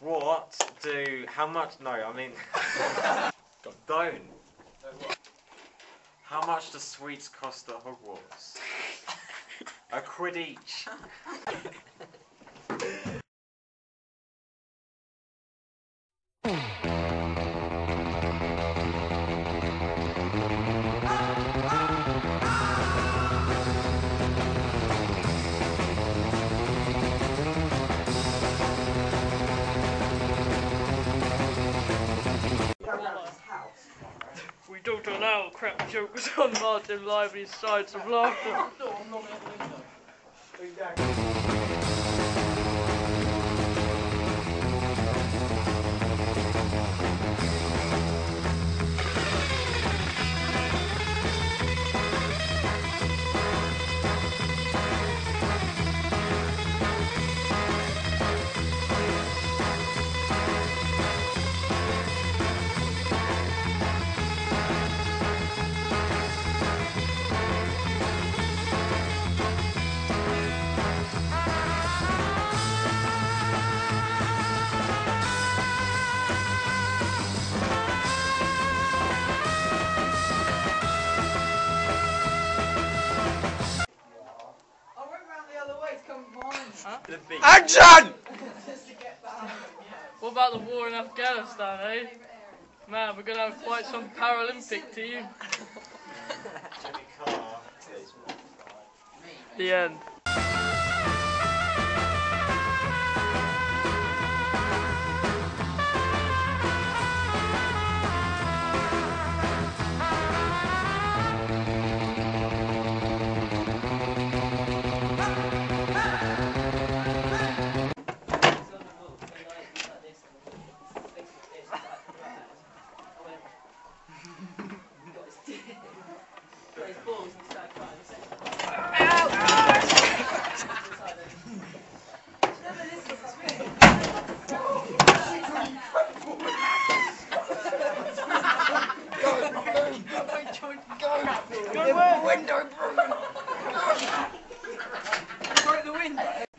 What do? How much? No, I mean, don't. How much do sweets cost at Hogwarts? A quid each. We don't allow crap jokes on Martin Lively's Science of laughter. Action! just to get back. What about the war in Afghanistan, eh? Man, we're gonna have quite some Paralympic team. Jimmy Carr. The end. Good the window broken. Broke the window.